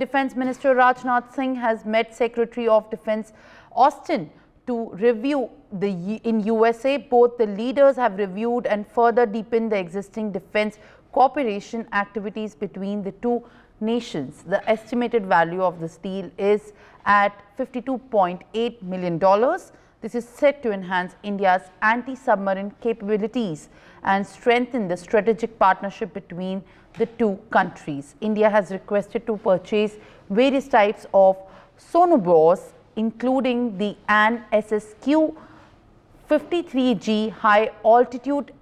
Defense Minister Rajnath Singh has met Secretary of Defense Austin to review the in USA. Both the leaders have reviewed and further deepened the existing defense cooperation activities between the two nations. The estimated value of this deal is at $52.8 million. This is set to enhance India's anti-submarine capabilities and strengthen the strategic partnership between the two countries. India has requested to purchase various types of sonobuoys including the AN SSQ 53G high altitude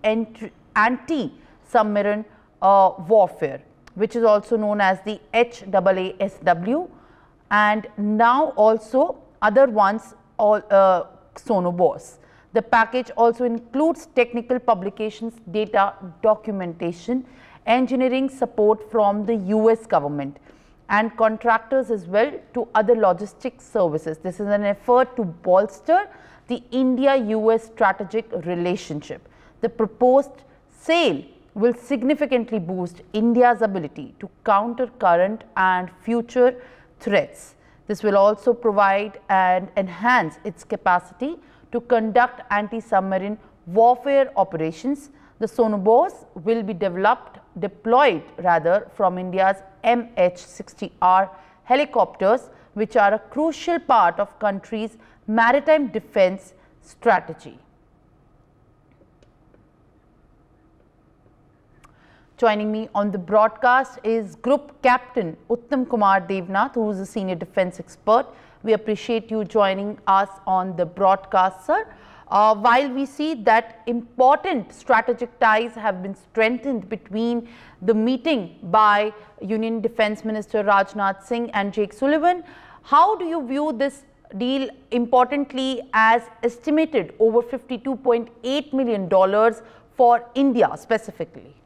anti-submarine uh, warfare which is also known as the HAASW and now also other ones all uh, sonobuoys. The package also includes technical publications, data documentation, engineering support from the US government and contractors as well to other logistics services. This is an effort to bolster the India-US strategic relationship. The proposed sale will significantly boost India's ability to counter current and future threats. This will also provide and enhance its capacity to conduct anti-submarine warfare operations. The sonobuoys will be developed, deployed rather from India's MH-60R helicopters which are a crucial part of country's maritime defense strategy. Joining me on the broadcast is Group Captain Uttam Kumar Devnath, who is a senior defense expert. We appreciate you joining us on the broadcast, sir. Uh, while we see that important strategic ties have been strengthened between the meeting by Union Defense Minister Rajnath Singh and Jake Sullivan, how do you view this deal importantly as estimated over $52.8 million for India specifically?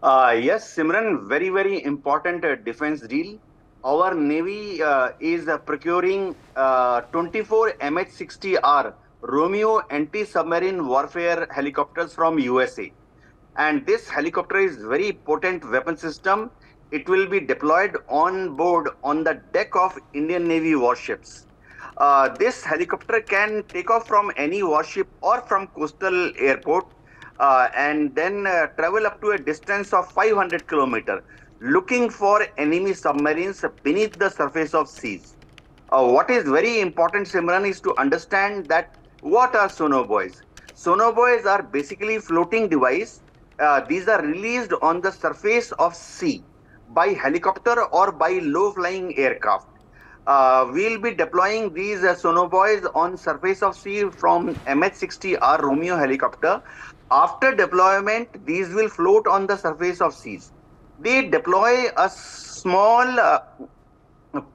Uh, yes, Simran, very, very important uh, defense deal. Our Navy uh, is uh, procuring uh, 24 MH-60R Romeo anti-submarine warfare helicopters from USA. And this helicopter is very potent weapon system. It will be deployed on board on the deck of Indian Navy warships. Uh, this helicopter can take off from any warship or from coastal airport uh, and then uh, travel up to a distance of 500 kilometer looking for enemy submarines beneath the surface of seas. Uh, what is very important, Simran, is to understand that what are sonobuoys? Sonobuoys are basically floating device. Uh, these are released on the surface of sea by helicopter or by low-flying aircraft. Uh, we'll be deploying these uh, sonobuoys on surface of sea from MH-60R Romeo helicopter after deployment, these will float on the surface of seas. They deploy a small uh,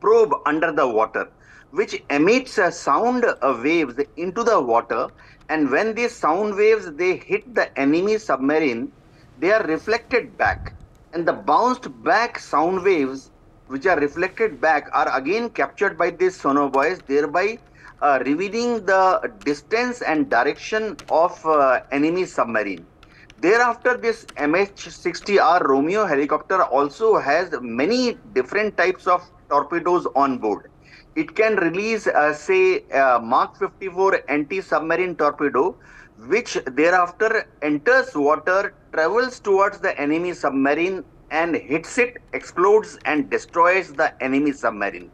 probe under the water, which emits a sound uh, waves into the water. And when these sound waves, they hit the enemy submarine, they are reflected back. And the bounced back sound waves, which are reflected back, are again captured by these sonobuoys, thereby uh, revealing the distance and direction of uh, enemy submarine. Thereafter, this MH-60R Romeo helicopter also has many different types of torpedoes on board. It can release, uh, say, Mark 54 anti-submarine torpedo, which thereafter enters water, travels towards the enemy submarine and hits it, explodes and destroys the enemy submarine.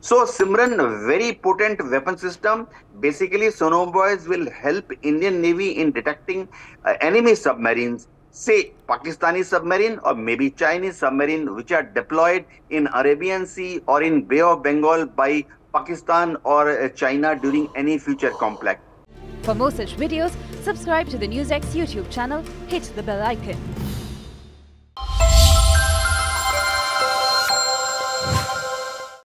So Simran, very potent weapon system. Basically, sonobuoys will help Indian Navy in detecting uh, enemy submarines, say Pakistani submarine or maybe Chinese submarine, which are deployed in Arabian Sea or in Bay of Bengal by Pakistan or uh, China during any future conflict. For more such videos, subscribe to the NewsX YouTube channel, hit the bell icon.